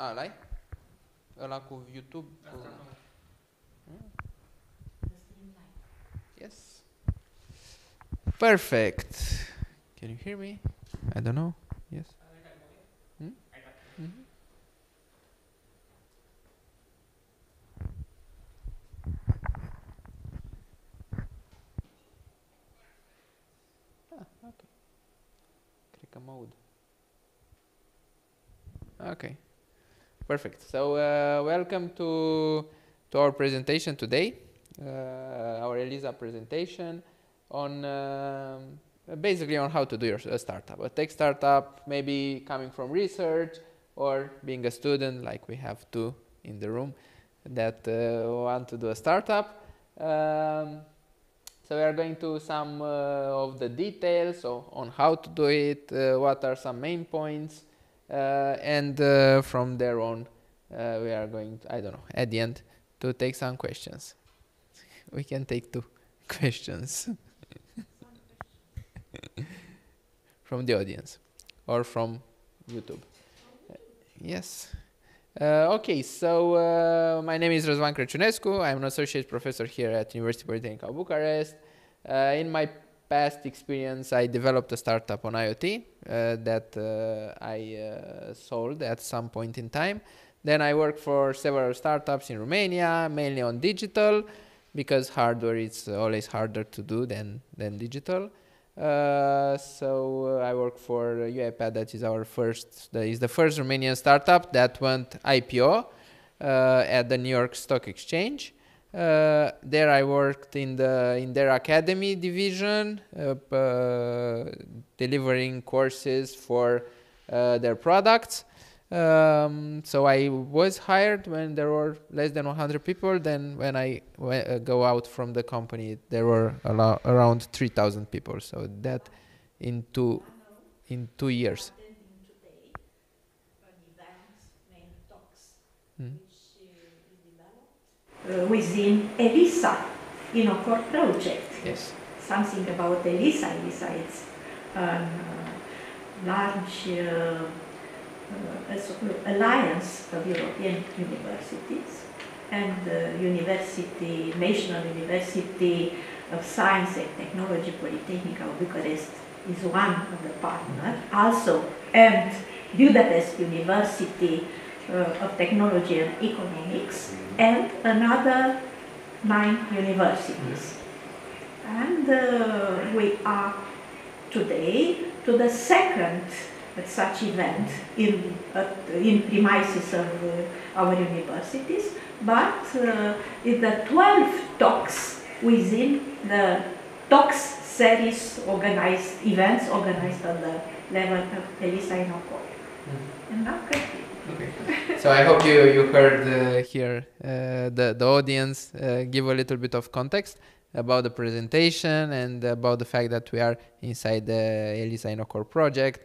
Ah, A, ăla Ăla cu YouTube? Cu... Hmm? Yes. Perfect. Can you hear me? I don't know. Yes. Hmm? Mhm. Ah, ok. Cred că mă aud. Okay. Perfect. So uh, welcome to to our presentation today, uh, our EELISA presentation on um, basically on how to do your a startup, a tech startup, maybe coming from research or being a student, like we have two in the room that uh, want to do a startup. Um, so we are going to some uh, of the details so on how to do it, uh, what are some main points, and uh, from there on uh, we are going to, I don't know at the end to take some questions we can take two questions from the audience or from YouTube Uh, yes uh, okay, so uh, my name is Răzvan Crăciunescu. I'm an associate professor here at University Polytechnic of Bucharest. Uh, in my past experience, I developed a startup on IoT uh, that uh, I uh, sold at some point in time. Then I worked for several startups in Romania, mainly on digital, because hardware is always harder to do than, than digital. Uh, so uh, I work for UiPath, that is our first, that is the first Romanian startup that went IPO uh, at the New York Stock Exchange. Uh, there I worked in the in their academy division, uh, uh, delivering courses for uh, their products. Um, so I was hired when there were less than 100 people. Then when I uh, go out from the company, there were around 3,000 people. So that in two in two years. attending today an event named Talks, Mm. which uh, is developed uh, within EELISA, in a core project. Yes. Something about EELISA. EELISA is a uh, large uh, uh, alliance of European universities and the University, National University of Science and Technology Polytechnic of Bucharest is one of the partner. Also, and Budapest University uh, of Technology and Economics, and another nine universities. And uh, we are today to the second such event in, at, in premises of uh, our universities, but uh, in the 12 talks within the talks series organized, events organized on the level of EELISA. And now. Okay. So I hope you you heard uh, here uh, the the audience uh, give a little bit of context about the presentation and about the fact that we are inside the EELISA InnoCORE project,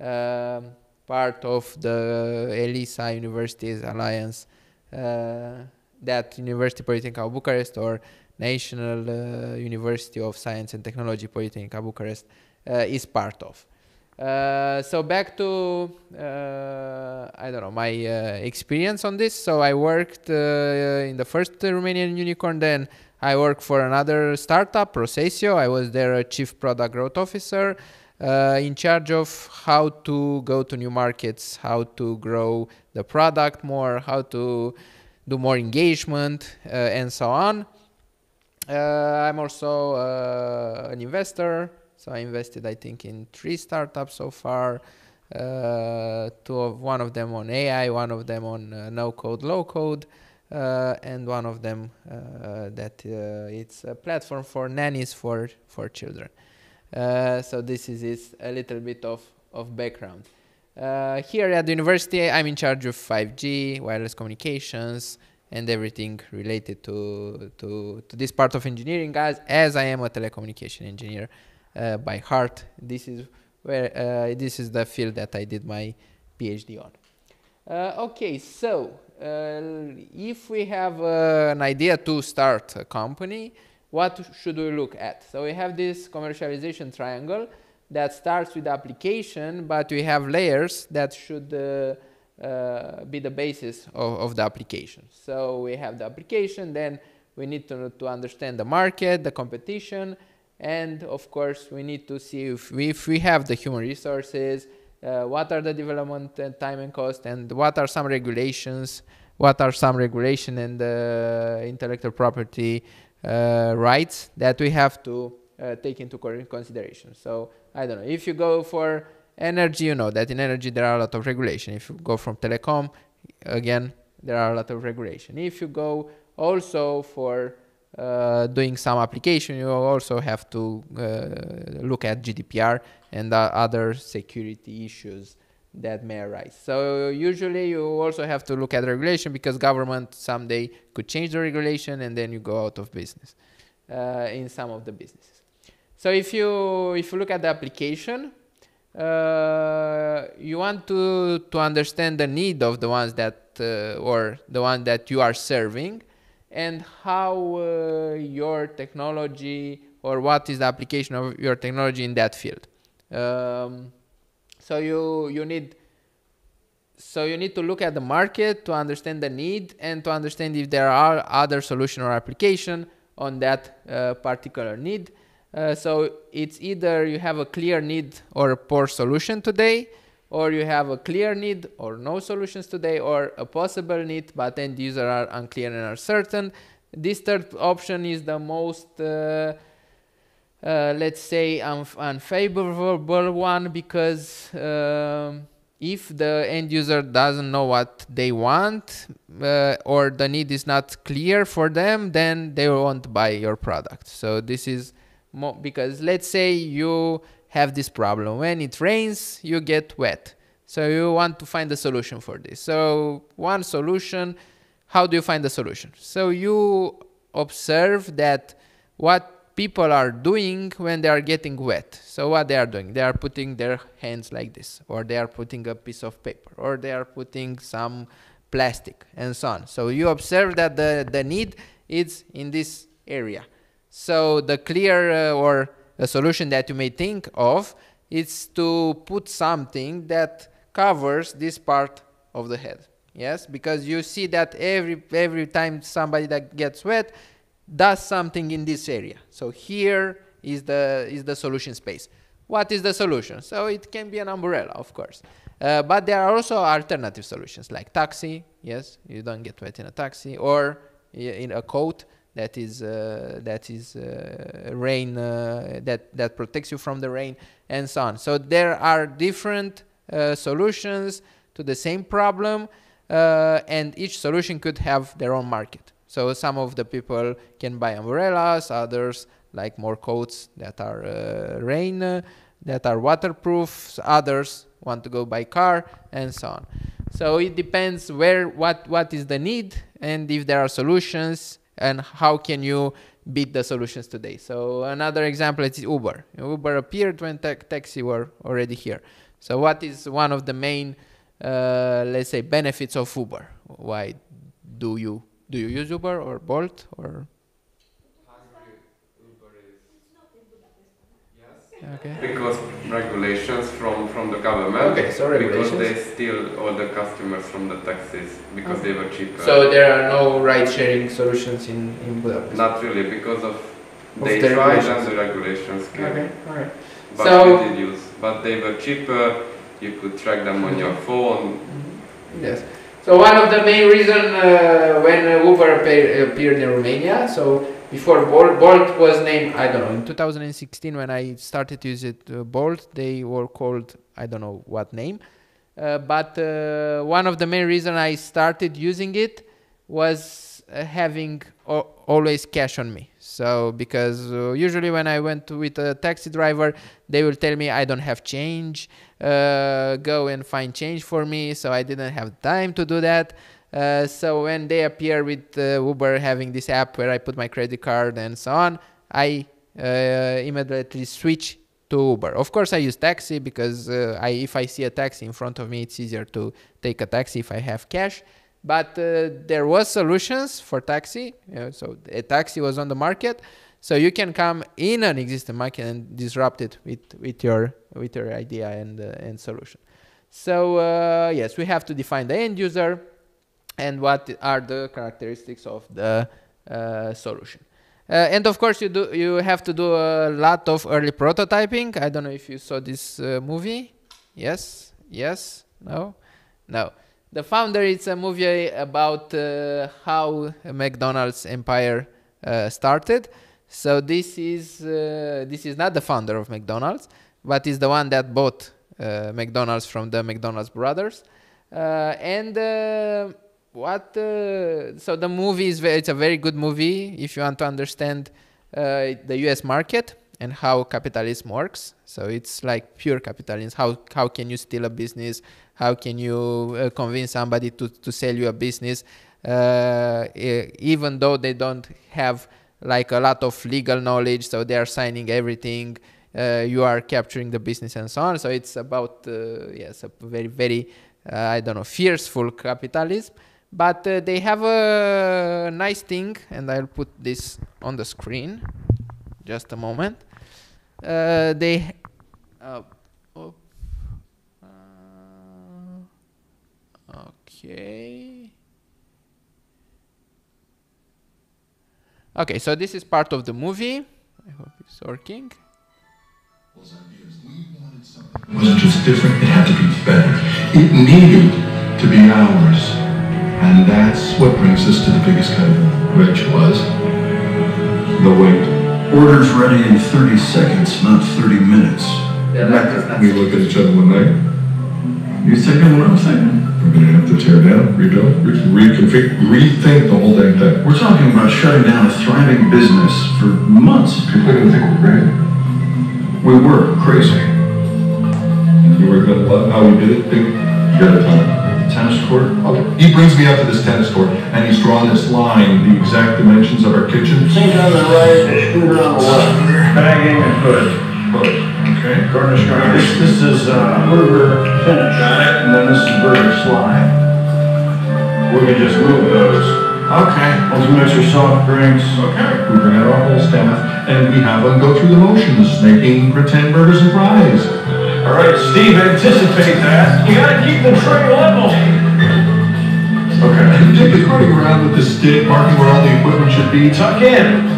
um, part of the EELISA Universities Alliance, uh, that University Polytechnic of Bucharest or National uh, University of Science and Technology Polytechnic of Bucharest uh, is part of. Uh, so back to uh, I don't know my uh, experience on this. So I worked uh, in the first Romanian unicorn. Then I worked for another startup, Procesio. I was their chief product growth officer, uh, in charge of how to go to new markets, how to grow the product more, how to do more engagement, and so on. I'm also an investor, so I invested, I think, in three startups so far. Uh, two of one of them on AI, one of them on uh, no code, low code, uh, and one of them uh, that uh, it's a platform for nannies for for children. Uh, so this is, a little bit of of background. Here at the university, I'm in charge of 5G, wireless communications, and everything related to, to, to this part of engineering as, as I am a telecommunication engineer uh, by heart. This is where uh, this is the field that I did my PhD on. Uh, okay, so uh, if we have uh, an idea to start a company, what should we look at? So we have this commercialization triangle that starts with application, but we have layers that should uh, be the basis of, of the application. So we have the application, then we need to, to understand the market, the competition, and of course we need to see if we, if we have the human resources, uh, what are the development and time and cost, and what are some regulations, what are some regulation and uh, intellectual property uh, rights that we have to uh, take into consideration. So I don't know if you go for energy, you know that in energy there are a lot of regulation. If you go from telecom, again there are a lot of regulation. If you go also for uh, doing some application, you also have to uh, look at GDPR and uh, other security issues that may arise. So usually you also have to look at regulation because government someday could change the regulation and then you go out of business uh, in some of the businesses. So if you if you look at the application, uh, you want to to understand the need of the ones that uh, or the one that you are serving and how uh, your technology or what is the application of your technology in that field. Um, so you you need so you need to look at the market to understand the need and to understand if there are other solution or application on that uh, particular need. Uh, so it's either you have a clear need or a poor solution today, or you have a clear need or no solutions today, or a possible need but end user are unclear and uncertain. This third option is the most uh, uh, let's say unf unfavorable one because um, if the end user doesn't know what they want uh, or the need is not clear for them then they won't buy your product so this is because let's say you have this problem when it rains you get wet so you want to find a solution for this so one solution how do you find the solution so you observe that what people are doing when they are getting wet. So what they are doing? They are putting their hands like this, or they are putting a piece of paper, or they are putting some plastic, and so on. So you observe that the, the need is in this area. So the clear uh, or a solution that you may think of is to put something that covers this part of the head. Yes, because you see that every every time somebody that gets wet, does something in this area. So here is the, is the solution space. What is the solution? So it can be an umbrella, of course. Uh, but there are also alternative solutions like taxi. Yes, you don't get wet in a taxi or in a coat that is uh, that is uh, rain uh, that that protects you from the rain and so on. So there are different uh, solutions to the same problem, uh, and each solution could have their own market. So some of the people can buy umbrellas, others like more coats that are uh, rain, that are waterproof, others want to go by car and so on. So it depends where, what, what is the need and if there are solutions and how can you beat the solutions today. So another example is Uber. Uber appeared when ta taxi were already here. So what is one of the main, uh, let's say, benefits of Uber? Why do you do you use Uber or Bolt or? Okay. Because regulations from, from the government. Okay, so regulations. Because they steal all the customers from the taxis because okay. they were cheaper. So there are no ride-sharing solutions in, in Budapest? Not really, because of, of they the tried and the regulations came. Okay, alright. But so, we did use. But they were cheaper, you could track them on your phone. Yes. So one of the main reasons uh, when Uber appeared in Romania, so before Bolt, Bolt was named, I don't know, in 2016 when I started to use it, uh, Bolt, they were called, I don't know what name. Uh, but uh, one of the main reason I started using it was uh, having always cash on me. So because uh, usually when I went with a taxi driver, they will tell me I don't have change, uh, go and find change for me. So I didn't have time to do that. Uh, so when they appear with uh, Uber having this app where I put my credit card and so on, I uh, immediately switch to Uber. Of course, I use taxi because uh, I, if I see a taxi in front of me, it's easier to take a taxi if I have cash. But uh, there was solutions for taxi so a taxi was on the market. So you can come in an existing market and disrupt it with, with your with your idea and and solution. So yes, we have to define the end user and what are the characteristics of the uh, solution. Uh, and of course, you do you have to do a lot of early prototyping. I don't know if you saw this uh, movie. Yes, yes, no, no. The founder is a movie about uh, how McDonald's empire uh, started. So this is uh, this is not the founder of McDonald's, but is the one that bought McDonald's from the McDonald's brothers. and what uh, so the movie is very, it's a very good movie if you want to understand uh, the US market and how capitalism works. So it's like pure capitalism. How how can you steal a business? How can you uh, convince somebody to, to sell you a business? Uh, even though they don't have like a lot of legal knowledge so they are signing everything uh, you are capturing the business and so on. So it's about uh, yes a very very i don't know fierceful capitalism but uh, they have a nice thing, and I'll put this on the screen. Just a moment. Uh, they. Uh, oh, okay. Okay, so this is part of the movie. I hope it's working. Wasn't just different, it had to be better. It needed to be ours. And that's what brings us to the biggest cut, which was the wait. Orders ready in 30 seconds, not 30 minutes. Yeah, that, we looked at each other one night. You're thinking what I'm thinking? We're going to have to tear down, rebuild, reconfigure, rethink the whole dang thing. We're talking about shutting down a thriving business for months. People are going to think we're crazy. We were crazy. You were going to love how we did it, think you got a time tennis court? Okay. He brings me out to this tennis court, and he's drawn this line, the exact dimensions of our kitchen. Sink on the right, scooter on the left. Bagging and hood. Hood. Okay. Garnish, garnish. This, this is uh, burger finish. Got it. And then this is burger slide. We can just move those. Okay. Let's mix your soft drinks. Okay. We bring out our whole staff, and we have them go through the motions, making pretend burgers and fries. All right, Steve, anticipate that. You gotta keep the tray level. Okay. Dick is running around with the stick, marking where all the equipment should be. Tuck in.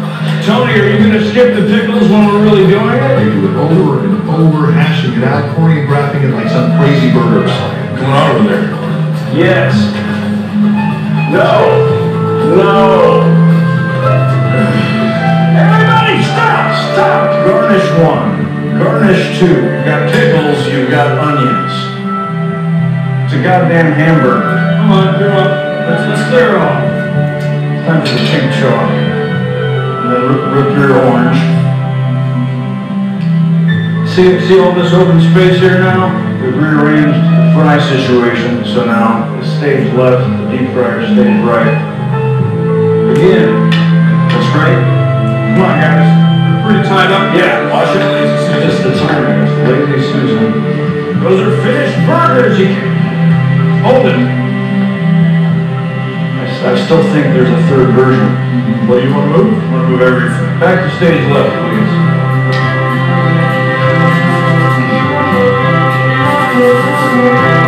Tony, are you gonna skip the pickles when we're really doing it? They do it over and over, hashing it out, choreographing it like some crazy burger going on over there. Yes. No. No. Everybody stop! Stop! Garnish one. Garnish too. You've got pickles, you've got onions. It's a goddamn hamburger. Come on, clear up. Let's, let's clear off. Time for the pink chalk. And then rip, rip your orange. See, see all this open space here now? We've rearranged the fry situation, so now the stage left, the deep fryer stage right. Again. That's right. Come on, guys. We're pretty tied up. Yeah, watch it, lazy Susan. Just the timing, it's lazy Susan. Those are finished burgers. You can hold it. I still think there's a third version. What do you want to move? I Want to move everything. Back to stage left, please. This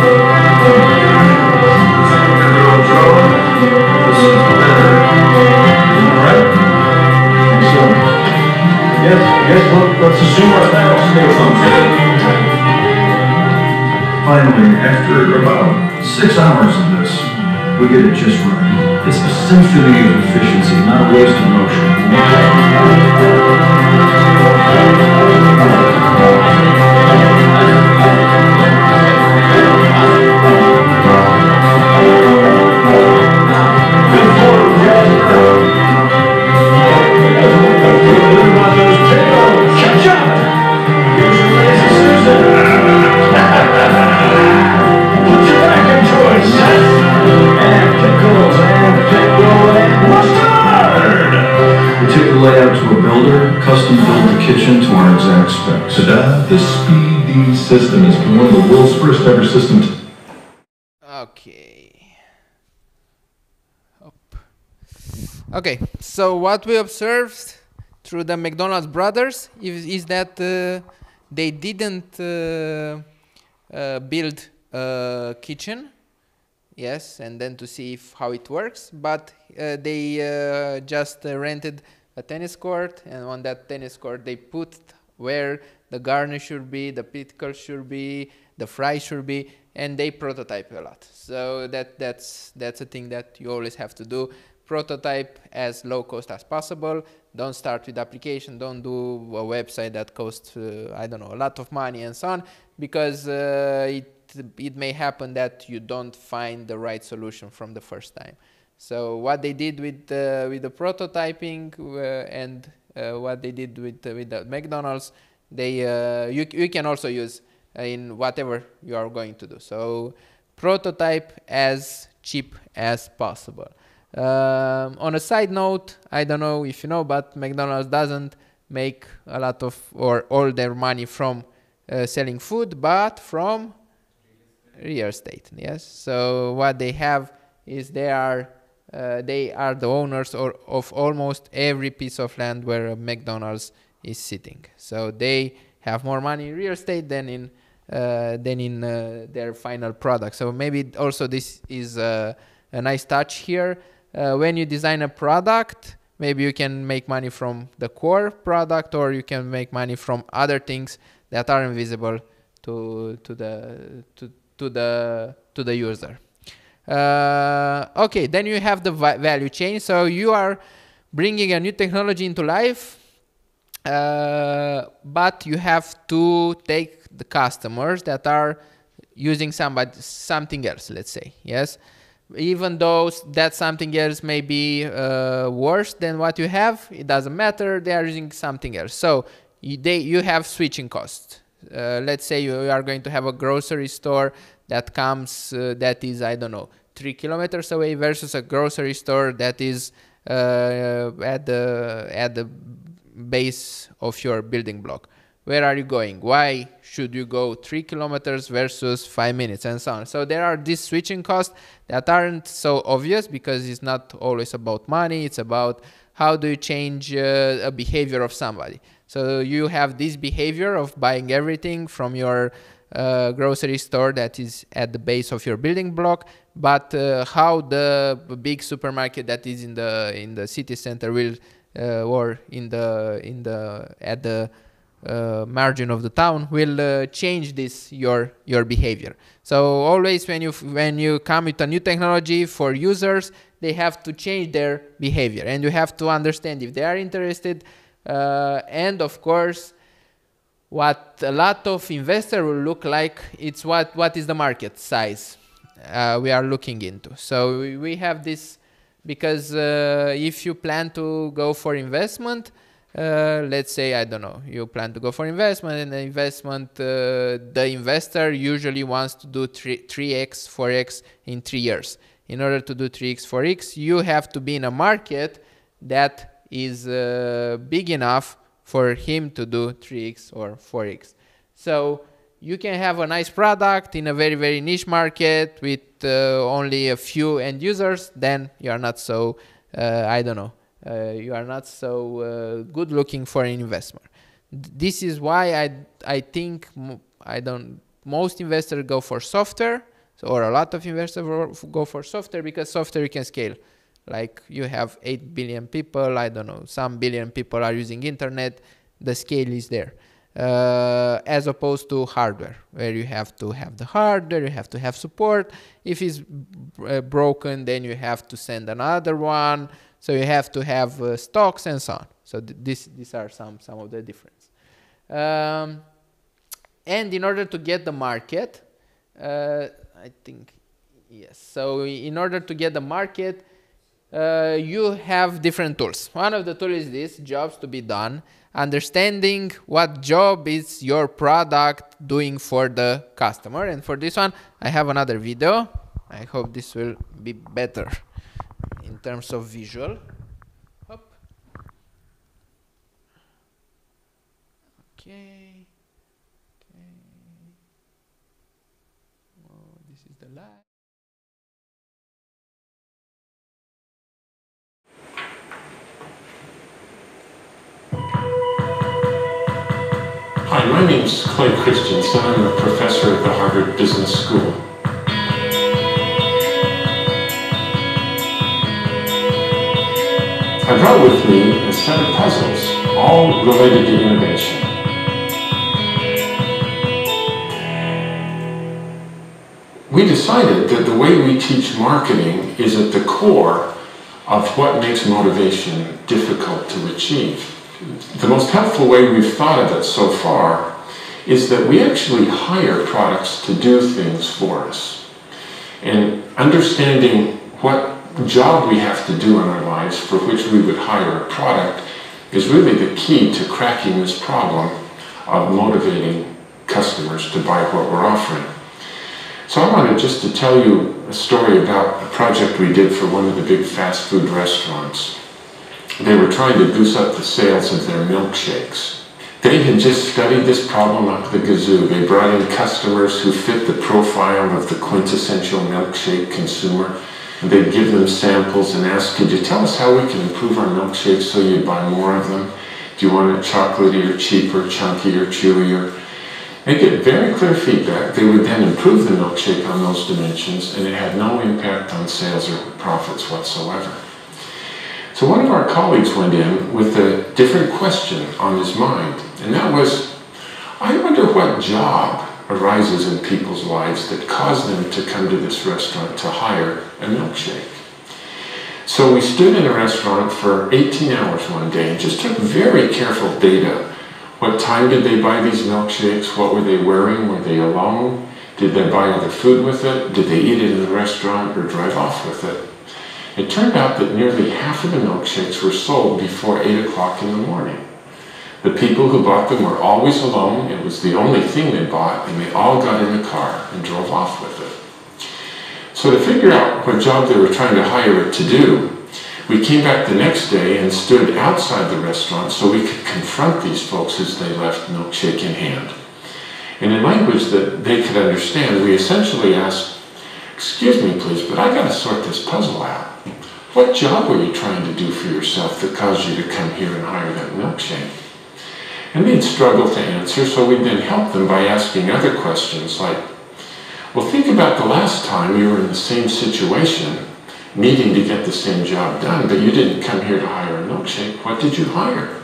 yes, Finally, after about six hours of this, we get it just right. It's a symphony of efficiency, not a waste of motion. Custom built the kitchen to our exact specs. Ta-da! The Speedee system has been one of the world's first ever systems. Okay. Okay, so what we observed through the McDonald's brothers is, is that uh, they didn't uh, uh, build a kitchen, yes, and then to see if how it works. But uh, they uh, just uh, rented a tennis court, and on that tennis court they put where the garnish should be, the pickle should be, the fry should be, and they prototype a lot. So that that's that's a thing that you always have to do. Prototype as low cost as possible. Don't start with application. Don't do a website that costs uh, I don't know a lot of money and so on, because uh, it it may happen that you don't find the right solution from the first time. So what they did with uh, with the prototyping uh, and uh, what they did with with the McDonald's, they uh, you you can also use in whatever you are going to do. So prototype as cheap as possible. Um, on a side note, I don't know if you know, but McDonald's doesn't make a lot of or all their money from uh, selling food, but from real estate. Yes. So what they have is they are uh, they are the owners or of almost every piece of land where a McDonald's is sitting. So they have more money in real estate than in uh, than in uh, their final product. So maybe also this is a nice touch here. Uh, when you design a product, maybe you can make money from the core product, or you can make money from other things that are invisible to to the to to the to the user. Uh, okay, then you have the value chain. So you are bringing a new technology into life, uh, but you have to take the customers that are using somebody something else. Let's say yes, even though that something else may be uh, worse than what you have, it doesn't matter. They are using something else. So you, they you have switching costs. Uh, let's say you are going to have a grocery store that comes uh, that is I don't know three kilometers away versus a grocery store that is uh, at the at the base of your building block. Where are you going? Why should you go three kilometers versus five minutes and so on? So there are these switching costs that aren't so obvious because it's not always about money. It's about how do you change uh, a behavior of somebody. So you have this behavior of buying everything from your uh, grocery store that is at the base of your building block but uh, how the big supermarket that is in the in the city center will uh, or in the in the at the uh, margin of the town will uh, change this your your behavior. So always when you when you come with a new technology for users they have to change their behavior and you have to understand if they are interested uh, and of course what a lot of investor will look like it's what what is the market size uh, we are looking into. So we have this because uh, if you plan to go for investment uh, let's say i don't know you plan to go for investment and the investment uh, the investor usually wants to do 3, 3x 4x in 3 years. In order to do 3x 4x you have to be in a market that is uh, big enough for him to do 3x or 4x. So you can have a nice product in a very, very niche market with uh, only a few end users, then you are not so, uh, I don't know, uh, you are not so uh, good looking for an investment. This is why I, I think I don't, most investors go for software, or a lot of investors go for software because software you can scale like you have 8 billion people i don't know some billion people are using internet the scale is there. Uh, as opposed to hardware where you have to have the hardware you have to have support. If it's uh, broken then you have to send another one. So you have to have uh, stocks and so on. So th this these are some some of the difference. Um, and in order to get the market uh, i think yes. So in order to get the market uh, you have different tools. One of the tools is this, jobs to be done, understanding what job is your product doing for the customer. And for this one, I have another video. I hope this will be better in terms of visual. Hop. Okay. Hi, my name is Clay Christensen. I'm a professor at the Harvard Business School. I brought with me a set of puzzles, all related to innovation. We decided that the way we teach marketing is at the core of what makes motivation difficult to achieve. The most helpful way we've thought of it so far is that we actually hire products to do things for us. And understanding what job we have to do in our lives for which we would hire a product is really the key to cracking this problem of motivating customers to buy what we're offering. So I wanted just to tell you a story about a project we did for one of the big fast food restaurants. They were trying to boost up the sales of their milkshakes. They had just studied this problem up the gazoo. They brought in customers who fit the profile of the quintessential milkshake consumer. And they'd give them samples and ask, could you tell us how we can improve our milkshakes so you'd buy more of them? Do you want it chocolatey or cheaper, chunky or chewier? They get very clear feedback. They would then improve the milkshake on those dimensions and it had no impact on sales or profits whatsoever. So one of our colleagues went in with a different question on his mind, and that was, I wonder what job arises in people's lives that cause them to come to this restaurant to hire a milkshake. So we stood in a restaurant for 18 hours one day and just took very careful data. What time did they buy these milkshakes? What were they wearing? Were they alone? Did they buy other food with it? Did they eat it in the restaurant or drive off with it? It turned out that nearly half of the milkshakes were sold before 8 o'clock in the morning. The people who bought them were always alone. It was the only thing they bought, and they all got in the car and drove off with it. So to figure out what job they were trying to hire it to do, we came back the next day and stood outside the restaurant so we could confront these folks as they left milkshake in hand. And in language that they could understand, we essentially asked, excuse me please, but I gotta sort this puzzle out. What job were you trying to do for yourself that caused you to come here and hire that milkshake? And they'd struggle to answer, so we'd then help them by asking other questions like, well, think about the last time you were in the same situation, needing to get the same job done, but you didn't come here to hire a milkshake. What did you hire?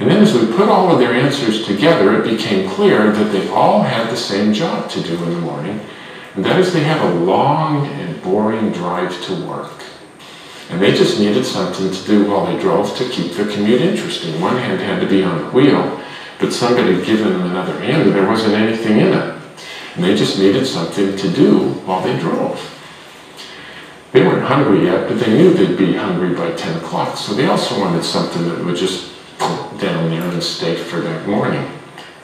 And then as we put all of their answers together, it became clear that they all had the same job to do in the morning, and that is they have a long and boring drive to work. And they just needed something to do while they drove to keep the commute interesting. One hand had to be on the wheel, but somebody had given them another hand and there wasn't anything in it. And they just needed something to do while they drove. They weren't hungry yet, but they knew they'd be hungry by 10 o'clock, so they also wanted something that would just down there and stay for that morning.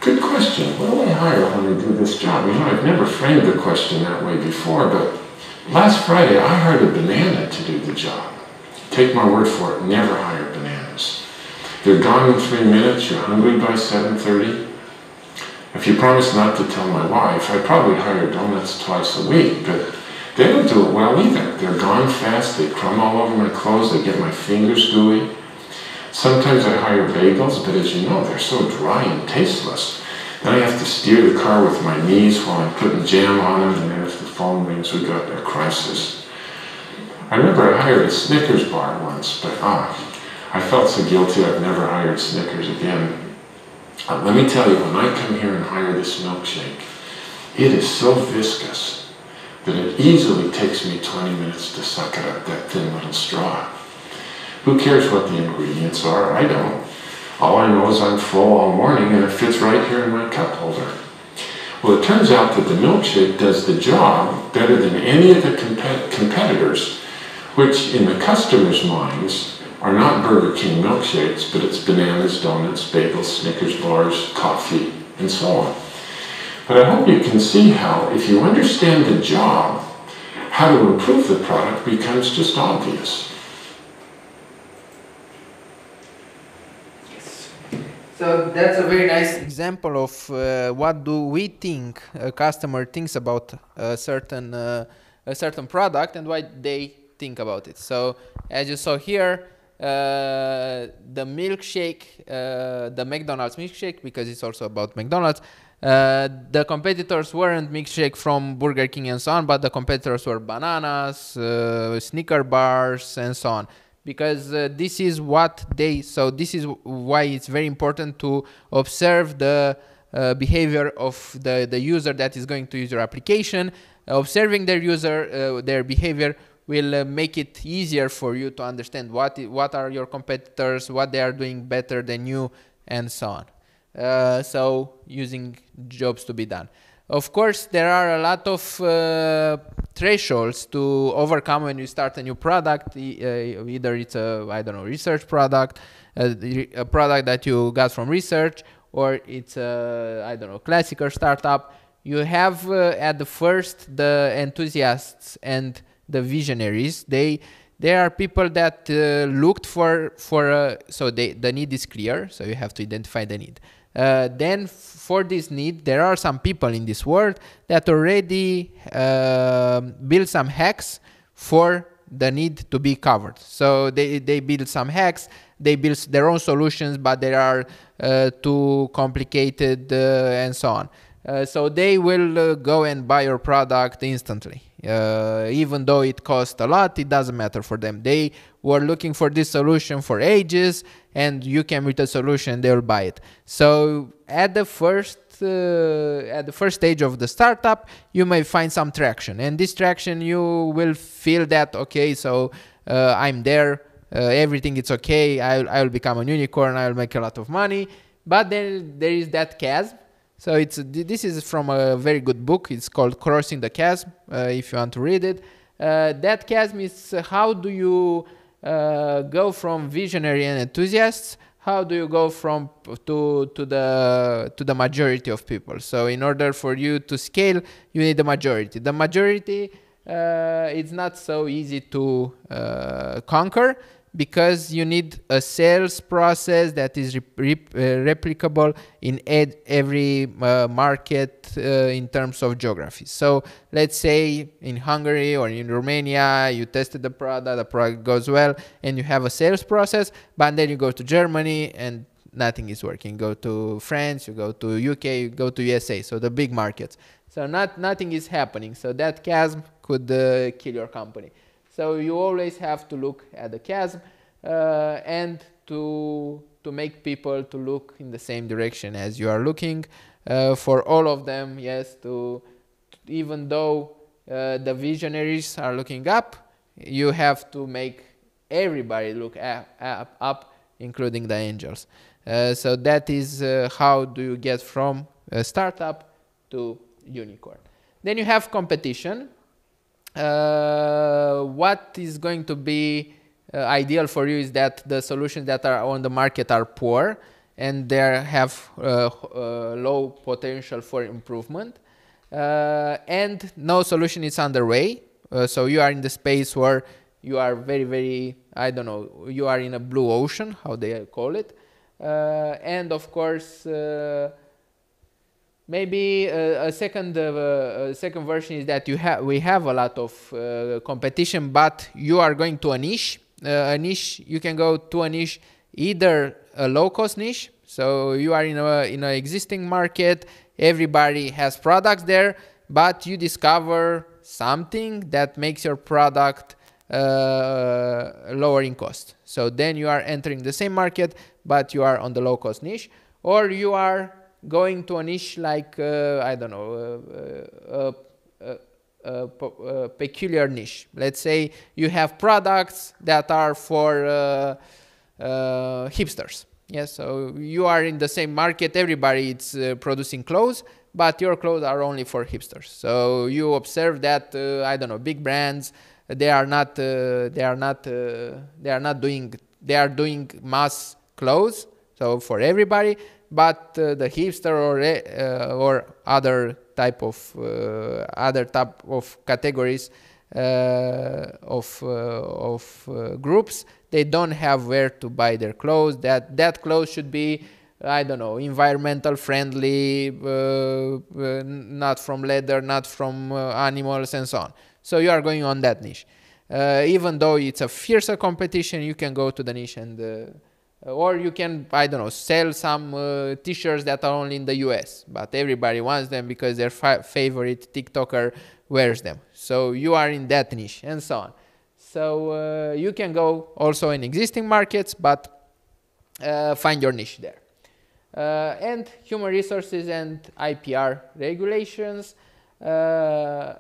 Good question. What do I hire when I do this job? You know, I've never framed the question that way before, but last Friday I hired a banana to do the job. Take my word for it, never hire bananas. They're gone in three minutes, you're hungry by 7.30. If you promise not to tell my wife, I'd probably hire donuts twice a week, but they don't do it well either. They're gone fast, they crumb all over my clothes, they get my fingers gooey. Sometimes I hire bagels, but as you know, they're so dry and tasteless. Then I have to steer the car with my knees while I'm putting jam on them, and then if the phone rings, we got a crisis. I remember I hired a Snickers bar once, but ah, I felt so guilty I've never hired Snickers again. Uh, let me tell you, when I come here and hire this milkshake, it is so viscous that it easily takes me 20 minutes to suck it up that thin little straw. Who cares what the ingredients are? I don't. All I know is I'm full all morning and it fits right here in my cup holder. Well, it turns out that the milkshake does the job better than any of the comp competitors, which in the customer's minds are not Burger King milkshakes, but it's bananas, donuts, bagels, Snickers bars, coffee, and so on. But I hope you can see how, if you understand the job, how to improve the product becomes just obvious. So that's a very nice example of uh, what do we think a customer thinks about a certain uh, a certain product and why they think about it. So as you saw here, uh, the milkshake, uh, the McDonald's milkshake, because it's also about McDonald's. Uh, the competitors weren't milkshake from Burger King and so on, but the competitors were bananas, uh, Snicker bars, and so on. Because uh, this is what they, so this is why it's very important to observe the uh, behavior of the, the user that is going to use your application. observing their user, their behavior will uh, make it easier for you to understand what what are your competitors, what they are doing better than you, and so on. Uh, so using jobs to be done. Of course, there are a lot of uh, thresholds to overcome when you start a new product. Uh, either it's a I don't know research product, a product that you got from research, or it's a I don't know classical startup. You have uh, at the first the enthusiasts and the visionaries. They they are people that uh, looked for for uh, so they, the need is clear. So you have to identify the need. Uh, then for this need, there are some people in this world that already uh, build some hacks for the need to be covered. So they, they build some hacks, they build their own solutions, but they are uh, too complicated uh, and so on. Uh, so they will uh, go and buy your product instantly. Uh, even though it cost a lot, it doesn't matter for them. They were looking for this solution for ages, and you came with a solution, they will buy it. So at the first uh, at the first stage of the startup, you may find some traction, and this traction you will feel that okay, so uh, I'm there, uh, everything is okay, I'll I will become a unicorn, I will make a lot of money. But then there is that chasm so it's this is from a very good book. It's called Crossing the Chasm. Uh, if you want to read it, uh, that chasm is uh, how do you uh, go from visionary and enthusiasts? How do you go from to to the to the majority of people? So in order for you to scale, you need the majority. The majority uh, it's not so easy to uh, conquer because you need a sales process that is rep rep uh, replicable in every uh, market uh, in terms of geography. So let's say in Hungary or in Romania, you tested the product, the product goes well, and you have a sales process, but then you go to Germany and nothing is working. Go to France, you go to UK, you go to USA, so the big markets. So not nothing is happening. So that chasm could uh, kill your company. So you always have to look at the chasm uh, and to to make people to look in the same direction as you are looking. Uh, for all of them, yes, to even though uh, the visionaries are looking up, you have to make everybody look up, up, up including the angels. Uh, so that is uh, how do you get from a startup to unicorn. Then you have competition. Uh, what is going to be uh, ideal for you is that the solutions that are on the market are poor and they have uh, uh, low potential for improvement. Uh, and no solution is underway. Uh, so you are in the space where you are very, very, I don't know, you are in a blue ocean, how they call it. and of course, Maybe uh, a second uh, a second version is that you have we have a lot of uh, competition, but you are going to a niche. Uh, a niche you can go to a niche, either a low cost niche. So you are in a in an existing market. Everybody has products there, but you discover something that makes your product uh, lower in cost. So then you are entering the same market, but you are on the low cost niche, or you are going to a niche like uh, I don't know uh, uh, a, peculiar niche. Let's say you have products that are for hipsters. Yes, so you are in the same market. Everybody is producing clothes, but your clothes are only for hipsters. So you observe that I don't know big brands they are not uh, they are not uh, they are not doing they are doing mass clothes so for everybody but uh, the hipster or uh, or other type of uh, other type of categories of of groups they don't have where to buy their clothes that that clothes should be I don't know, environmental friendly, uh, uh, not from leather, not from uh, animals, and so on. So you are going on that niche. Uh, even though it's a fiercer competition, you can go to the niche and uh, or you can I don't know sell some uh, t-shirts that are only in the US, but everybody wants them because their fa- favorite TikToker wears them. So you are in that niche and so on. So uh, you can go also in existing markets, but uh, find your niche there. Uh, and human resources and IPR regulations. Uh,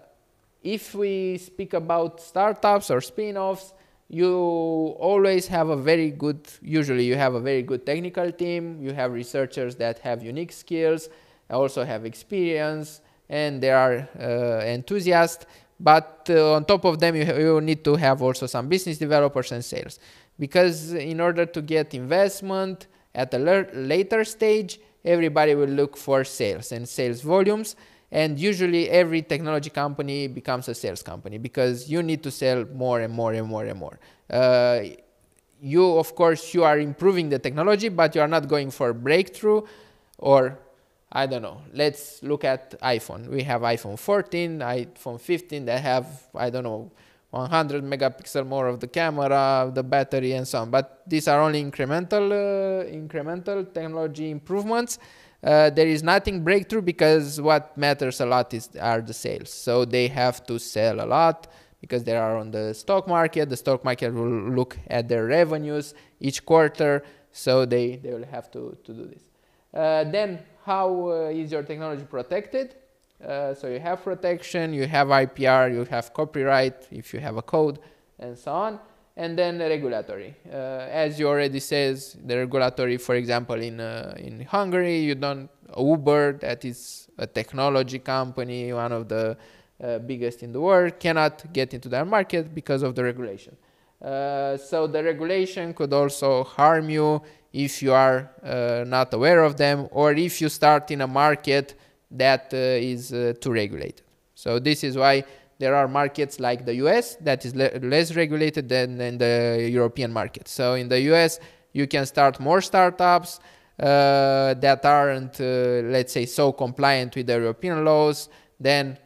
if we speak about startups or spin-offs, you always have a very good, usually you have a very good technical team, you have researchers that have unique skills, also have experience, and they are uh, enthusiasts. But uh, on top of them, you, you need to have also some business developers and sales. Because in order to get investment at a later stage, everybody will look for sales and sales volumes. And usually every technology company becomes a sales company because you need to sell more and more and more and more. Uh, you, of course, you are improving the technology, but you are not going for breakthrough or I don't know. Let's look at iPhone. We have iPhone 14, iPhone 15 that have, I don't know, 100 megapixel more of the camera, the battery, and so on. But these are only incremental, uh, incremental technology improvements. Uh, there is nothing breakthrough because what matters a lot is are the sales. So they have to sell a lot because they are on the stock market. The stock market will look at their revenues each quarter, so they, they will have to, to do this. Uh, then how uh, is your technology protected? Uh, so you have protection, you have IPR, you have copyright if you have a code, and so on and then the regulatory. Uh, as you already says, the regulatory, for example, in uh, in Hungary, you don't Uber, that is a technology company, one of the uh, biggest in the world, cannot get into that market because of the regulation. Uh, so the regulation could also harm you if you are uh, not aware of them, or if you start in a market that uh, is too regulated. So this is why there are markets like the US that is le less regulated than in the European market. So in the US, you can start more startups uh, that aren't, uh, let's say, so compliant with the European laws, then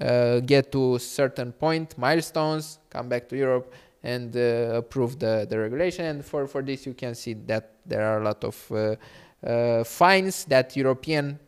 uh, get to certain point, milestones, come back to Europe and uh, approve the, the regulation. And for, for this, you can see that there are a lot of uh, uh, fines that European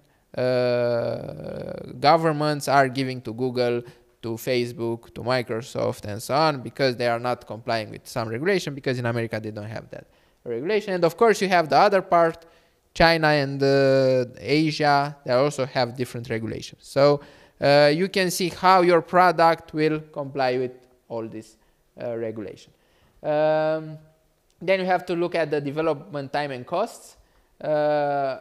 governments are giving to Google to Facebook, to Microsoft, and so on, because they are not complying with some regulation, because in America they don't have that regulation. And of course, you have the other part, China and uh, Asia, they also have different regulations. So uh, you can see how your product will comply with all this uh, regulation. Um, then you have to look at the development time and costs. Uh,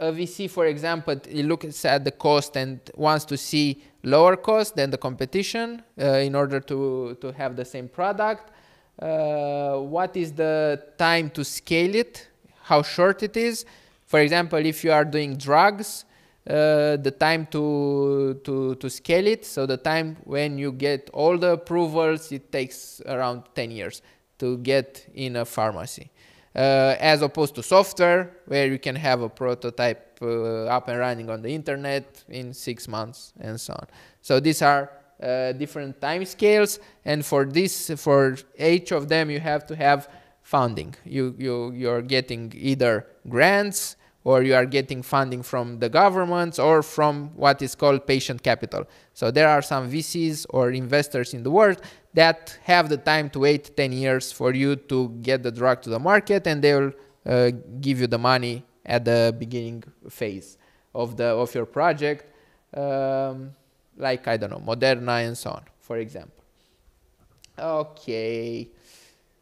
a VC, for example, it looks at the cost and wants to see lower cost than the competition uh, in order to, to have the same product. Uh, what is the time to scale it? How short it is? For example, if you are doing drugs, uh, the time to, to, to scale it, so the time when you get all the approvals, it takes around 10 years to get in a pharmacy uh, as opposed to software where you can have a prototype uh, up and running on the internet in six months and so on. So these are uh, different time scales and for this for each of them you have to have funding. You, you, you're getting either grants or you are getting funding from the governments or from what is called patient capital. So there are some VCs or investors in the world that have the time to wait 10 years for you to get the drug to the market and they will uh, give you the money at the beginning phase of the of your project um, like i don't know moderna and so on for example okay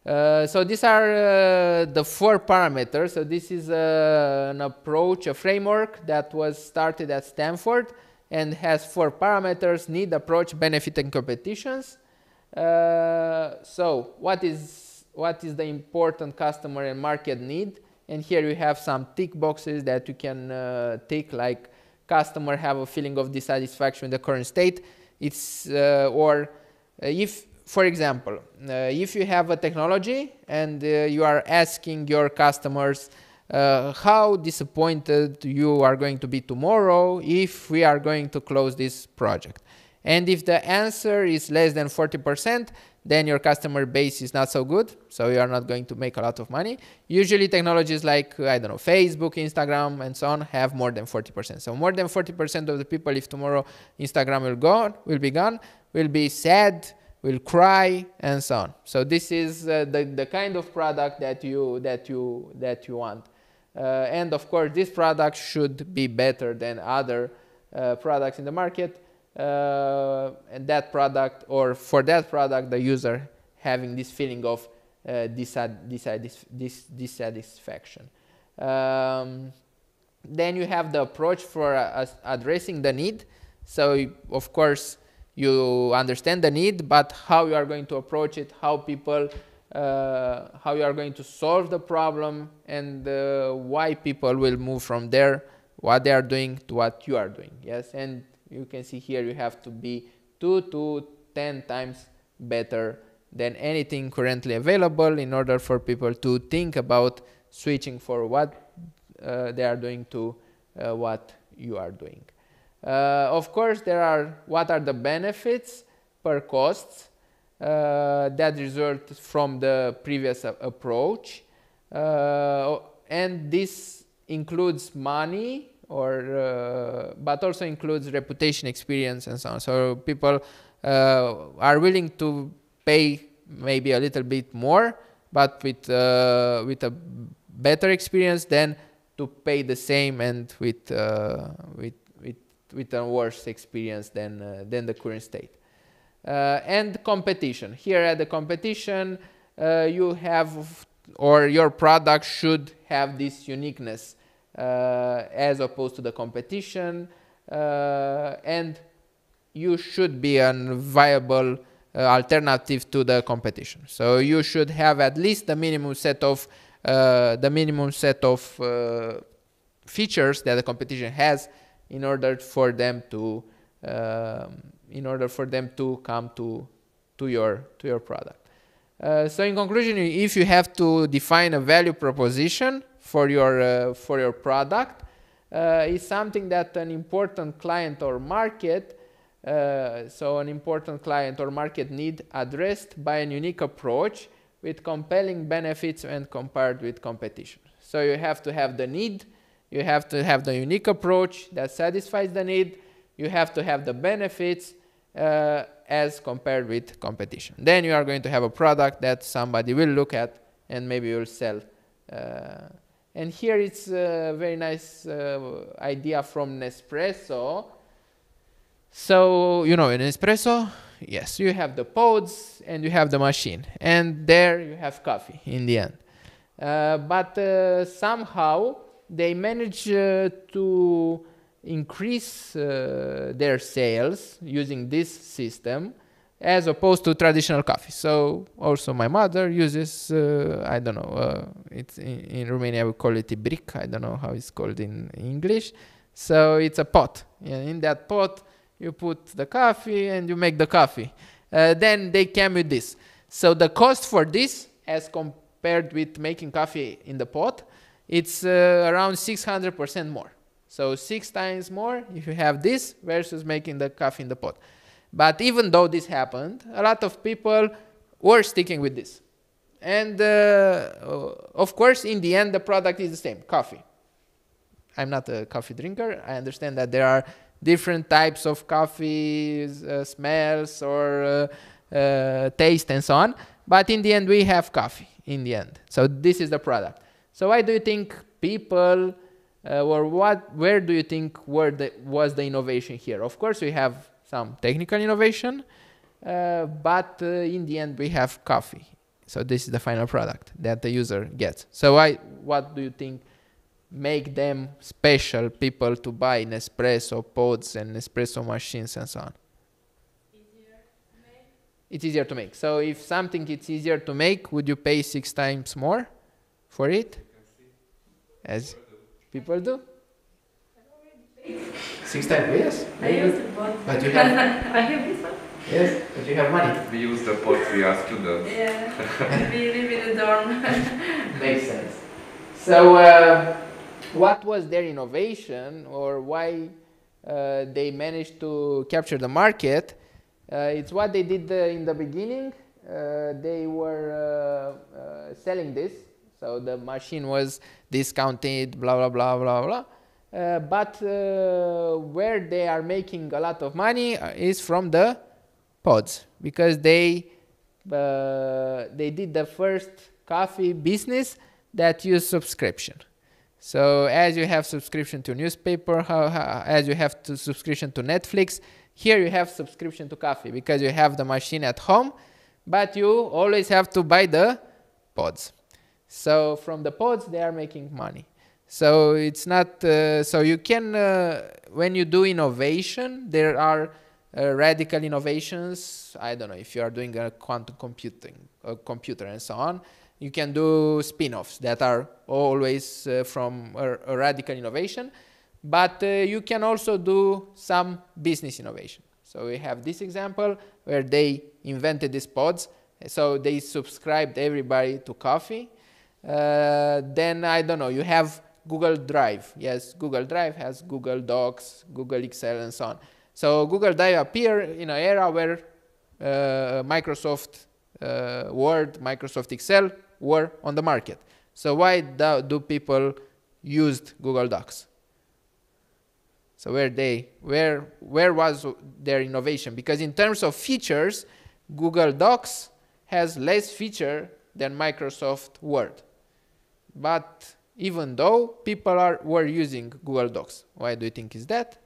uh, so these are uh, the four parameters. So this is uh, an approach, a framework that was started at Stanford and has four parameters, need, approach, benefit, and competitions. Uh, so what is, what is the important customer and market need? And here you have some tick boxes that you can uh, tick like customer have a feeling of dissatisfaction in the current state. It's, or if, for example, if you have a technology and you are asking your customers uh, how disappointed you are going to be tomorrow if we are going to close this project And if the answer is less than 40%, then your customer base is not so good, so you are not going to make a lot of money. Usually technologies like, I don't know, Facebook, Instagram, and so on have more than 40%. So more than 40% of the people, if tomorrow Instagram will go, will be gone, will be sad, will cry, and so on. So this is uh, the, the kind of product that you, that you, that you want. Uh, and of course, this product should be better than other uh, products in the market uh, and that product or for that product the user having this feeling of uh, dissatisfaction. Um, then you have the approach for uh, addressing the need. So of course you understand the need, but how you are going to approach it, how people, uh, how you are going to solve the problem, and uh, why people will move from there, what they are doing to what you are doing. Yes, and you can see here you have to be 2 to 10 times better than anything currently available in order for people to think about switching for what uh, they are doing to uh, what you are doing. Uh, of course, there are what are the benefits per costs uh, that result from the previous approach. Uh, and this includes money or uh, but also includes reputation experience and so on so people uh, are willing to pay maybe a little bit more but with uh, with a better experience than to pay the same and with with with a worse experience than uh, than the current state. Uh, and competition. Here at the competition you have or your product should have this uniqueness uh, as opposed to the competition uh, and you should be a viable uh, alternative to the competition. So you should have at least the minimum set of the minimum set of features that the competition has in order for them to um, in order for them to come to to your to your product. Uh, so in conclusion, if you have to define a value proposition, for your, uh, for your product uh, is something that an important client or market, uh, so an important client or market need addressed by a unique approach with compelling benefits when compared with competition. So you have to have the need, you have to have the unique approach that satisfies the need, you have to have the benefits uh, as compared with competition. Then you are going to have a product that somebody will look at and maybe will sell uh, and here it's a very nice uh, idea from Nespresso. So, you know, in Nespresso, yes, you have the pods and you have the machine. And there you have coffee in the end. Uh, but uh, somehow they manage uh, to increase uh, their sales using this system as opposed to traditional coffee. So also my mother uses, uh, I don't know, uh, it's in, in, Romania we call it a brick. I don't know how it's called in English. So it's a pot. And in that pot you put the coffee and you make the coffee. Uh, then they came with this. So the cost for this, as compared with making coffee in the pot, it's uh, around 600% more. So six times more if you have this versus making the coffee in the pot. But even though this happened, a lot of people were sticking with this. And uh, of course, in the end, the product is the same coffee. I'm not a coffee drinker. I understand that there are different types of coffee uh, smells or uh, uh, taste and so on. But in the end, we have coffee in the end. So this is the product. So why do you think people, uh, or what, where do you think were the, was the innovation here? Of course, we have some technical innovation, uh, but uh, in the end we have coffee. So this is the final product that the user gets. So I, what do you think make them special people to buy Nespresso pods and Nespresso machines and so on? It's easier to make. So if something is easier to make, would you pay six times more for it? As people do? Six times, yes. I use the pot. But you have. I have this one. Yes, but you have money. We use the pot, we are students. Yeah, we live in a dorm. Makes sense. So, uh, what was their innovation, or why uh, they managed to capture the market. Uh, it's what they did uh, in the beginning. Uh, they were uh, selling this, so the machine was discounted, blah blah blah blah blah. Uh, but uh, where they are making a lot of money is from the pods because they uh, they did the first coffee business that use subscription. So as you have subscription to newspaper, how, how, as you have to subscription to Netflix, here you have subscription to coffee because you have the machine at home, but you always have to buy the pods. So from the pods, they are making money. So it's not, uh, so you can, uh, when you do innovation, there are uh, radical innovations. I don't know if you are doing a quantum computing, a computer and so on. You can do spin-offs that are always uh, from a, a, radical innovation, but uh, you can also do some business innovation. So we have this example where they invented these pods. So they subscribed everybody to coffee. Uh, then I don't know, you have Google Drive. Yes, Google Drive has Google Docs, Google Excel, and so on. So Google Drive appear in an era where uh, Microsoft uh, Word, Microsoft Excel were on the market. So why do, do people used Google Docs? So where they where where was their innovation? Because in terms of features, Google Docs has less feature than Microsoft Word. But even though people are were using Google Docs, why do you think is that?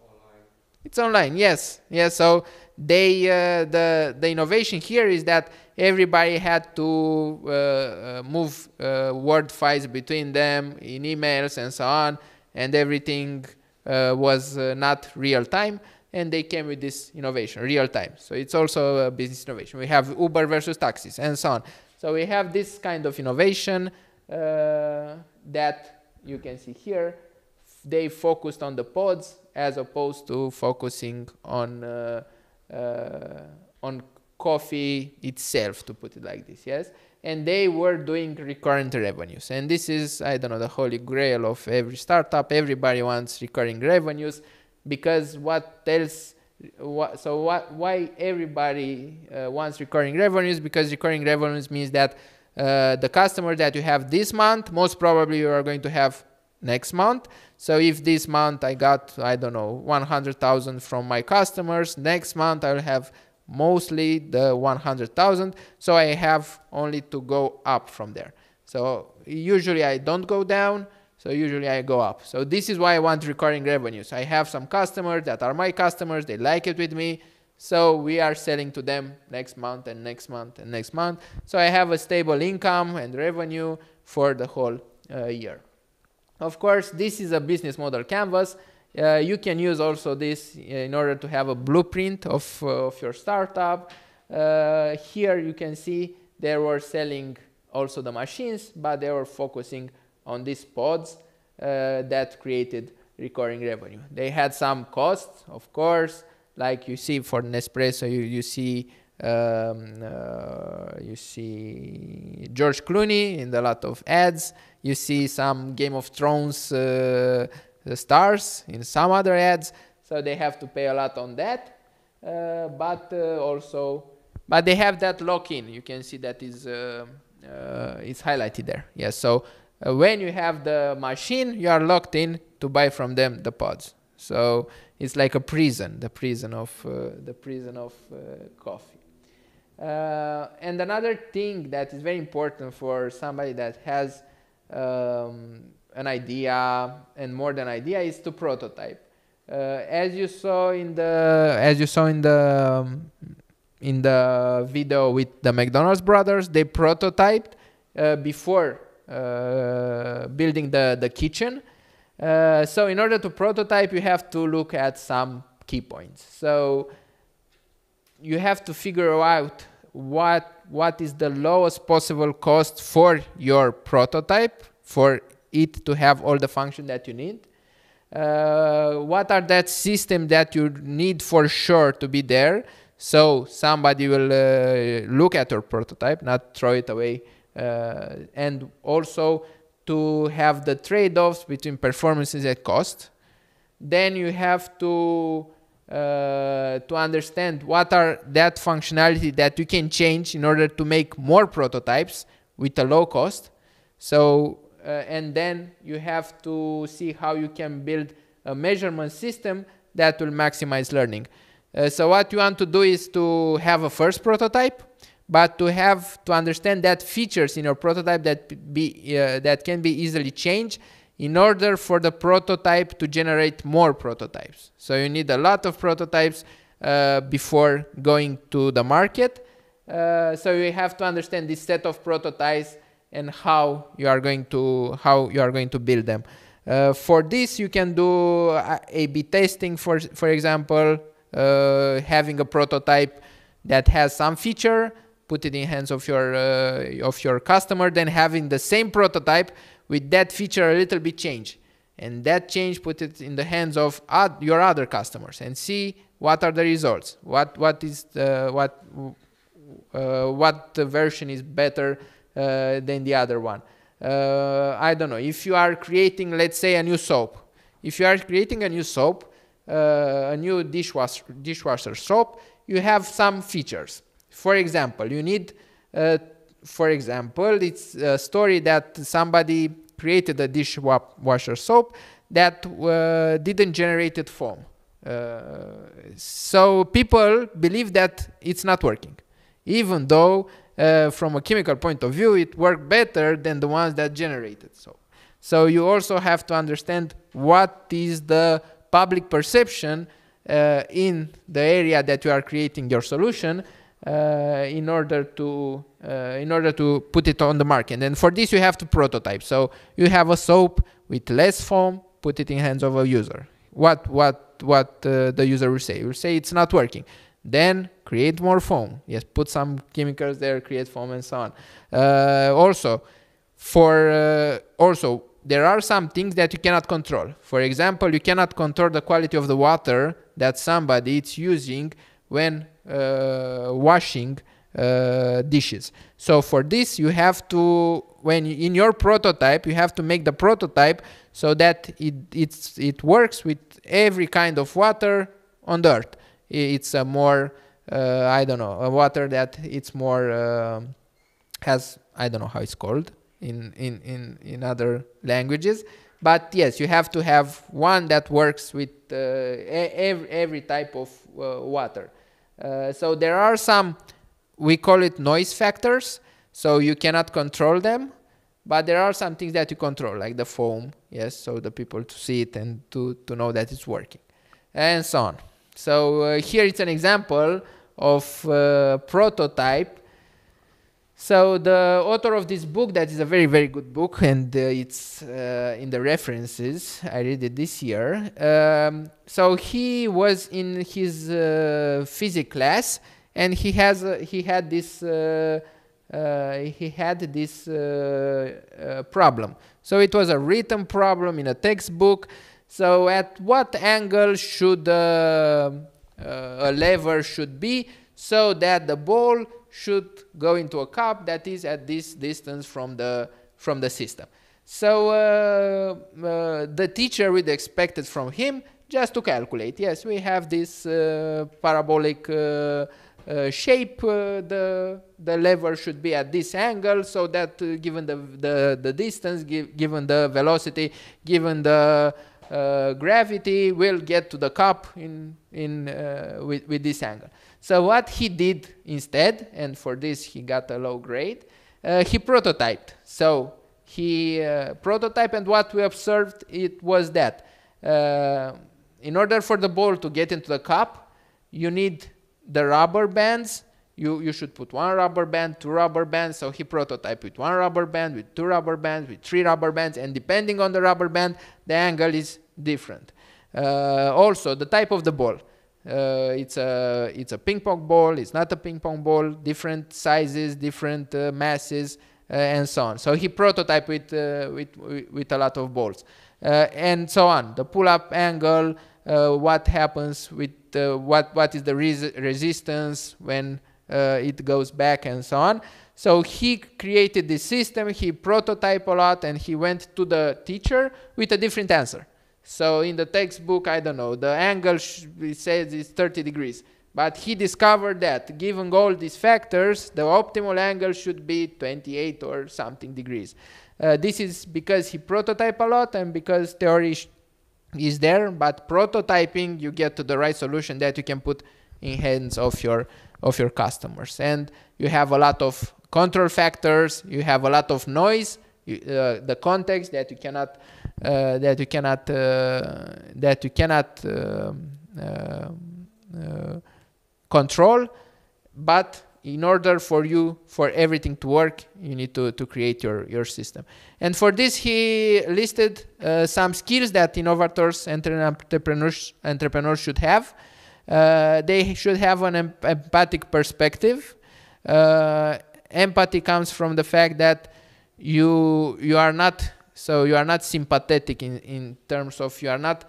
Online. It's online, yes, yes. So they uh, the the innovation here is that everybody had to uh, uh, move uh, word files between them in emails and so on, and everything uh, was uh, not real time. And they came with this innovation, real time. So it's also a business innovation. We have Uber versus taxis and so on. So we have this kind of innovation uh, that you can see here. They focused on the pods as opposed to focusing on uh, uh, on coffee itself, to put it like this, yes? And they were doing recurrent revenues. And this is, I don't know, the holy grail of every startup. Everybody wants recurring revenues because what else, what, so what, why everybody uh, wants recurring revenues? Because recurring revenues means that uh, the customer that you have this month, most probably you are going to have next month. So if this month I got, I don't know, 100,000 from my customers, next month I'll have mostly the 100,000. So I have only to go up from there. So usually I don't go down. So usually I go up. So this is why I want recurring revenues. I have some customers that are my customers. They like it with me. So we are selling to them next month and next month and next month. So I have a stable income and revenue for the whole uh, year. Of course, this is a business model canvas. Uh, you can use also this in order to have a blueprint of, uh, of your startup. Uh, here you can see they were selling also the machines, but they were focusing on these pods uh, that created recurring revenue. They had some costs, of course, like you see for Nespresso, you, you see um, uh, you see George Clooney in a lot of ads. You see some Game of Thrones uh, stars in some other ads, so they have to pay a lot on that. Uh, but uh, also, but they have that lock-in. You can see that is uh, uh, it's highlighted there. Yes. So uh, when you have the machine, you are locked in to buy from them the pods. So it's like a prison, the prison of the prison of coffee. and another thing that is very important for somebody that has um, an idea and more than idea is to prototype. Uh, as you saw in the as you saw in the um, in the video with the McDonald's brothers, they prototyped uh, before uh, building the the kitchen. Uh, so in order to prototype, you have to look at some key points. So you have to figure out what what is the lowest possible cost for your prototype for it to have all the function that you need. Uh, what are that system that you need for sure to be there so somebody will uh, look at your prototype not throw it away uh, and also to have the trade-offs between performances and cost then you have to uh, to understand what are that functionality that you can change in order to make more prototypes with a low cost. So uh, and then you have to see how you can build a measurement system that will maximize learning. Uh, so what you want to do is to have a first prototype, but to have to understand that features in your prototype that be uh, that can be easily changed in order for the prototype to generate more prototypes. So you need a lot of prototypes uh, before going to the market. Uh, so you have to understand this set of prototypes and how you are going to how you are going to build them. Uh, for this, you can do A/B testing, for for example, uh, having a prototype that has some feature, put it in hands of your uh, of your customer, then having the same prototype with that feature a little bit change. And that change put it in the hands of your other customers and see what are the results. What what is the, what uh, what version is better uh, than the other one. Uh, i don't know. If you are creating let's say a new soap. If you are creating a new soap uh, a new dishwasher dishwasher soap you have some features for example you need uh, for example, it's a story that somebody created a dishwasher soap that uh, didn't generate it foam. Uh, so people believe that it's not working, even though uh, from a chemical point of view it worked better than the ones that generated soap. So you also have to understand what is the public perception uh, in the area that you are creating your solution in order to uh, in order to put it on the market. And for this, you have to prototype. So you have a soap with less foam, put it in hands of a user. What what what uh, the user will say? Will say it's not working. Then create more foam. Yes, put some chemicals there, create foam, and so on. Uh, also, for uh, also there are some things that you cannot control. For example, you cannot control the quality of the water that somebody is using when uh, washing uh, dishes. So for this, you have to, when in your prototype, you have to make the prototype so that it it's, it works with every kind of water on the earth. It's a more uh, I don't know a water that it's more uh, has I don't know how it's called in in in in other languages. But yes, you have to have one that works with uh, every every type of uh, water. Uh, so there are some, we call it noise factors. So you cannot control them, but there are some things that you control, like the foam, yes, so the people to see it and to, to know that it's working, and so on. So uh, here it's an example of uh, prototype so the author of this book, that is a very, very good book, and uh, it's uh, in the references. I read it this year. Um, so he was in his uh, physics class, and he has uh, he had this uh, uh, he had this problem. So it was a written problem in a textbook. So at what angle should a lever should be so that the ball should go into a cup that is at this distance from the from the system. So uh, uh, the teacher would expect it from him just to calculate. Yes, we have this uh, parabolic uh, uh, shape. Uh, the the lever should be at this angle, so that given the the the distance, give, given the velocity, given the gravity, we'll get to the cup in in with with this angle. So what he did instead, and for this he got a low grade, uh, he prototyped. So he uh, prototyped, and what we observed it was that uh, in order for the ball to get into the cup, you need the rubber bands. You, you should put one rubber band, two rubber bands. So he prototyped with one rubber band, with two rubber bands, with three rubber bands, and depending on the rubber band, the angle is different. Uh, also, the type of the ball. Uh, it's a it's a ping pong ball. It's not a ping pong ball. Different sizes, different uh, masses, uh, and so on. So he prototyped with with with a lot of balls, and so on. The pull-up angle, what happens with what what is the res resistance when it goes back, and so on. So he created this system, he prototyped a lot, and he went to the teacher with a different answer. So in the textbook, I don't know, the angle it says is 30 degrees. But he discovered that given all these factors, the optimal angle should be 28 or something degrees. Uh, this is because he prototype a lot and because theory is there, but prototyping you get to the right solution that you can put in hands of your of your customers. And you have a lot of control factors, you have a lot of noise, uh, the context that you cannot uh, that you cannot uh, that you cannot um, control, but in order for you for everything to work you need to, to create your, your system. And for this he listed uh, some skills that innovators and entrepreneurs entrepreneurs should have. Uh, they should have an em empathic perspective. Uh, empathy comes from the fact that you you are not so you are not sympathetic in, in terms of you are not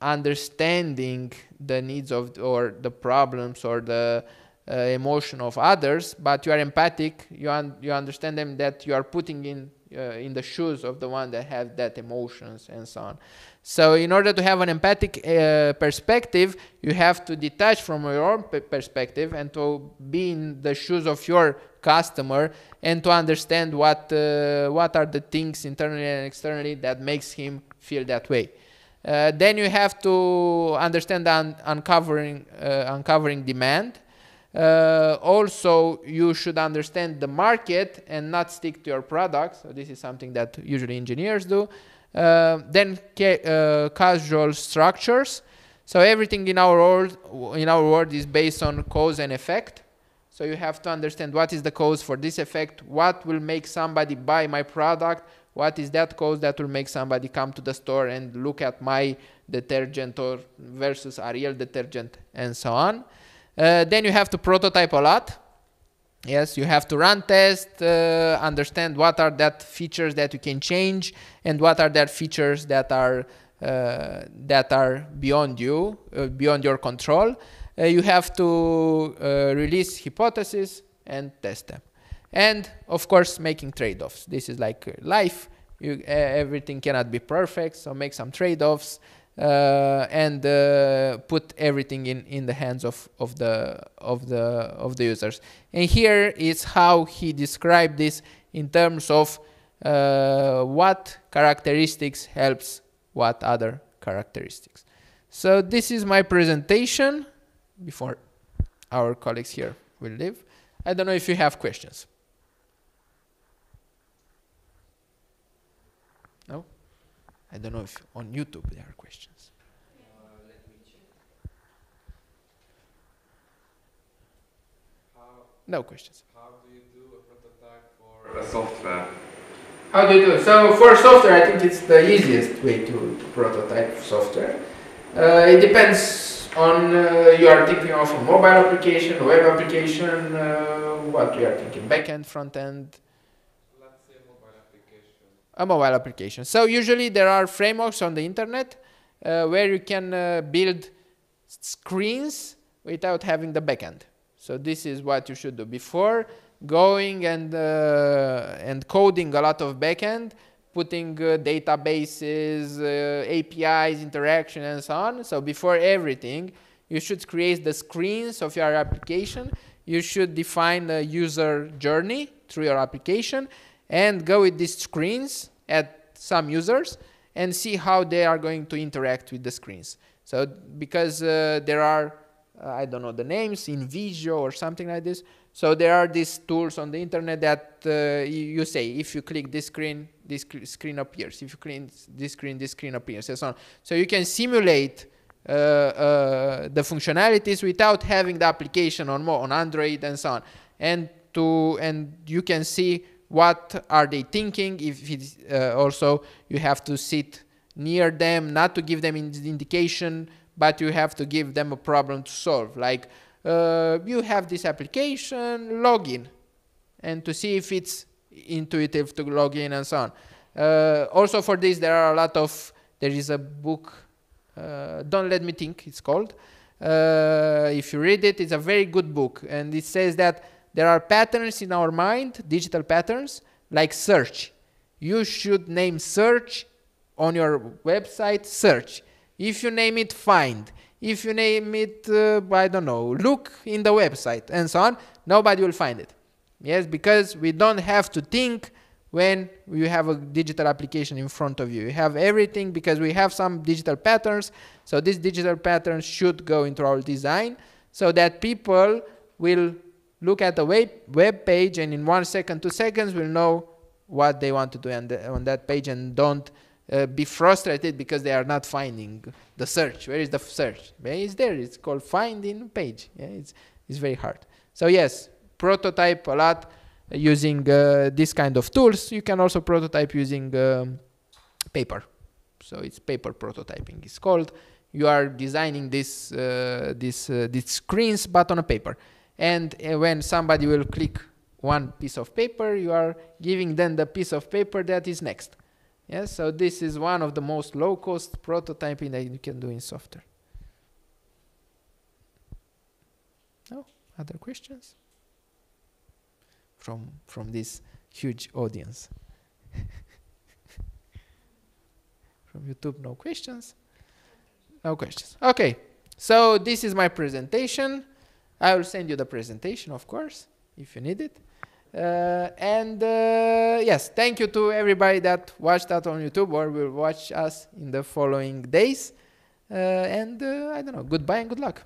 understanding the needs of or the problems or the uh, emotion of others, but you are empathic. You un you understand them that you are putting in uh, in the shoes of the one that has that emotions and so on. So in order to have an empathic uh, perspective, you have to detach from your own perspective and to be in the shoes of your customer and to understand what uh, what are the things internally and externally that makes him feel that way. Uh, then you have to understand un uncovering uh, uncovering demand. Uh, also, you should understand the market and not stick to your product. So this is something that usually engineers do. Uh, then uh, causal structures. So everything in our world in our world is based on cause and effect. So you have to understand what is the cause for this effect, what will make somebody buy my product, what is that cause that will make somebody come to the store and look at my detergent or versus Ariel detergent and so on. Uh, then you have to prototype a lot. Yes, you have to run test, uh, understand what are that features that you can change and what are that features that are uh, that are beyond you, uh, beyond your control. Uh, you have to uh, release hypotheses and test them and of course making trade-offs this is like life you, everything cannot be perfect so make some trade-offs and uh, put everything in in the hands of of the of the of the users. And here is how he described this in terms of uh, what characteristics helps what other characteristics. So this is my presentation before our colleagues here will leave. I don't know if you have questions I don't know if on YouTube there are questions. no questions. How do you do a prototype for a software? How do you do it? So for software, I think it's the easiest way to prototype software. Uh, it depends on uh, you are thinking of a mobile application, web application, uh, what you are thinking, backend, front end a mobile application. So usually there are frameworks on the internet uh, where you can uh, build screens without having the backend. So this is what you should do before going and uh, and coding a lot of backend, putting uh, databases, uh, APIs, interaction, and so on. So before everything, you should create the screens of your application. You should define the user journey through your application and go with these screens at some users and see how they are going to interact with the screens. So because uh, there are, uh, I don't know the names, InVisio or something like this. So there are these tools on the internet that uh, you, say, if you click this screen, this screen appears. If you click this screen, this screen appears, and so on. So you can simulate uh, uh, the functionalities without having the application on, on Android and so on. And to and you can see what are they thinking if it's uh, also you have to sit near them not to give them indication but you have to give them a problem to solve. Like uh, you have this application login and to see if it's intuitive to log in and so on. Uh, also for this there are a lot of there is a book uh, don't let me think it's called. Uh, if you read it it's a very good book and it says that there are patterns in our mind, digital patterns, like search. You should name search on your website, search. If you name it, find. If you name it, uh, I don't know, look in the website and so on, nobody will find it. Yes, because we don't have to think when you have a digital application in front of you. You have everything because we have some digital patterns. So these digital patterns should go into our design so that people will look at the web, page and in one second, two seconds we'll know what they want to do on, the, on that page and don't uh, be frustrated because they are not finding the search. Where is the search? It's there. It's called finding page. Yeah, it's, it's very hard. So yes, prototype a lot using uh, this kind of tools. You can also prototype using um, paper. So it's paper prototyping. It's called. You are designing this uh, this uh, these screens, but on a paper. And uh, when somebody will click one piece of paper, you are giving them the piece of paper that is next. Yes, so this is one of the most low-cost prototyping that you can do in software. No other questions from from this huge audience. from YouTube, no questions. No questions. Okay, so this is my presentation. I will send you the presentation, of course, if you need it. Uh, and uh, yes, thank you to everybody that watched that on YouTube or will watch us in the following days. Uh, and uh, I don't know, goodbye and good luck.